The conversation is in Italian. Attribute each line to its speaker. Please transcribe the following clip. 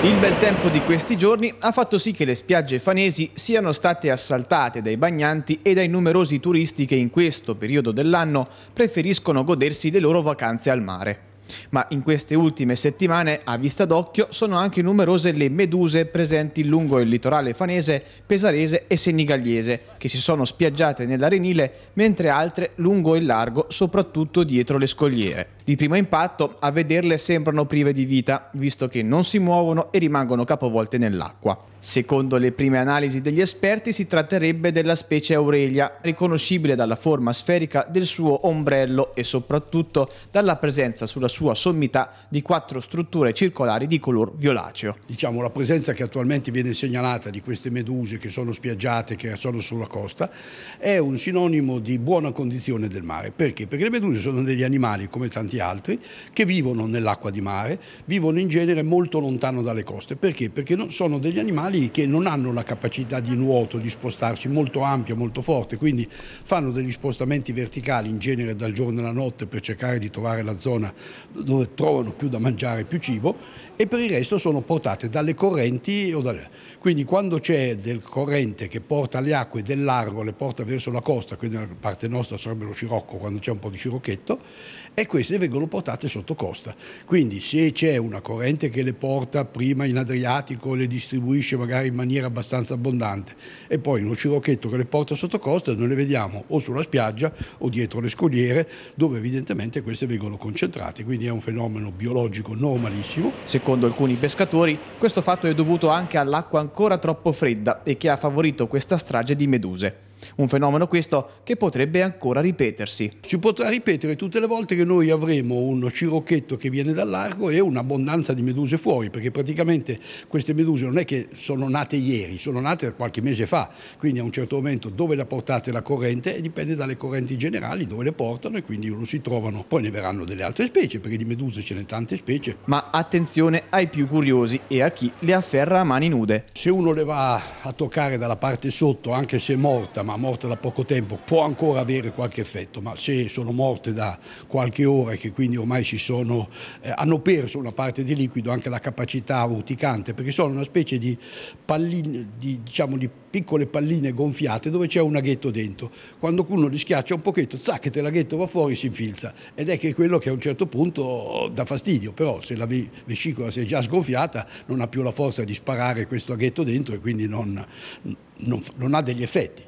Speaker 1: Il bel tempo di questi giorni ha fatto sì che le spiagge fanesi siano state assaltate dai bagnanti e dai numerosi turisti che in questo periodo dell'anno preferiscono godersi le loro vacanze al mare. Ma in queste ultime settimane, a vista d'occhio, sono anche numerose le meduse presenti lungo il litorale fanese, pesarese e senigalliese, che si sono spiaggiate nell'arenile, mentre altre lungo il largo, soprattutto dietro le scogliere. Di primo impatto, a vederle sembrano prive di vita, visto che non si muovono e rimangono capovolte nell'acqua. Secondo le prime analisi degli esperti si tratterebbe della specie Aurelia, riconoscibile dalla forma sferica del suo ombrello e soprattutto dalla presenza sulla sua sommità di quattro strutture circolari di color violaceo.
Speaker 2: Diciamo la presenza che attualmente viene segnalata di queste meduse che sono spiaggiate, che sono sulla costa, è un sinonimo di buona condizione del mare. Perché? Perché le meduse sono degli animali come tanti altri che vivono nell'acqua di mare, vivono in genere molto lontano dalle coste. Perché? Perché sono degli animali che non hanno la capacità di nuoto, di spostarsi molto ampia, molto forte, quindi fanno degli spostamenti verticali in genere dal giorno alla notte per cercare di trovare la zona dove trovano più da mangiare, più cibo e per il resto sono portate dalle correnti dalle... Quindi quando c'è del corrente che porta le acque del largo, le porta verso la costa, quindi la parte nostra sarebbe lo scirocco quando c'è un po' di scirocchetto, e queste vengono portate sotto costa. Quindi se c'è una corrente che le porta prima in Adriatico, le distribuisce magari in maniera abbastanza abbondante e poi uno scirocchetto che le porta sotto costa, noi le vediamo o sulla spiaggia o dietro le scogliere, dove evidentemente queste vengono concentrate, quindi è un fenomeno biologico normalissimo.
Speaker 1: Secondo alcuni pescatori, questo fatto è dovuto anche all'acqua ancora troppo fredda e che ha favorito questa strage di meduse. Un fenomeno questo che potrebbe ancora ripetersi.
Speaker 2: Si potrà ripetere tutte le volte che noi avremo uno scirocchetto che viene dal largo e un'abbondanza di meduse fuori, perché praticamente queste meduse non è che sono nate ieri, sono nate qualche mese fa, quindi a un certo momento dove la portate la corrente e dipende dalle correnti generali dove le portano e quindi non si trovano, poi ne verranno delle altre specie, perché di meduse ce ne tante specie.
Speaker 1: Ma attenzione ai più curiosi e a chi le afferra a mani nude.
Speaker 2: Se uno le va a toccare dalla parte sotto, anche se è morta, ma morta da poco tempo, può ancora avere qualche effetto, ma se sono morte da qualche ora e che quindi ormai sono, eh, hanno perso una parte di liquido, anche la capacità urticante, perché sono una specie di, palline, di, diciamo, di piccole palline gonfiate dove c'è un aghetto dentro. Quando uno li schiaccia un pochetto, zac, che l'aghetto va fuori, si infilza. Ed è che quello che a un certo punto dà fastidio, però se la vescicola si è già sgonfiata non ha più la forza di sparare questo aghetto dentro e quindi non, non, non ha degli effetti.